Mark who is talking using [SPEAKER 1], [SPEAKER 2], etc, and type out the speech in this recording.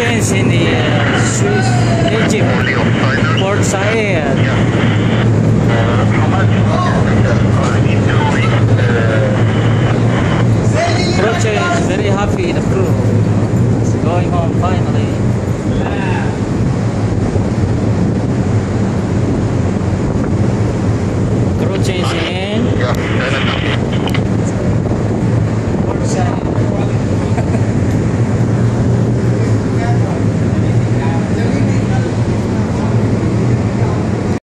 [SPEAKER 1] exchange in the uh, Swiss,
[SPEAKER 2] Egypt,
[SPEAKER 1] Port Said. Roger is very happy the crew. It's going home finally.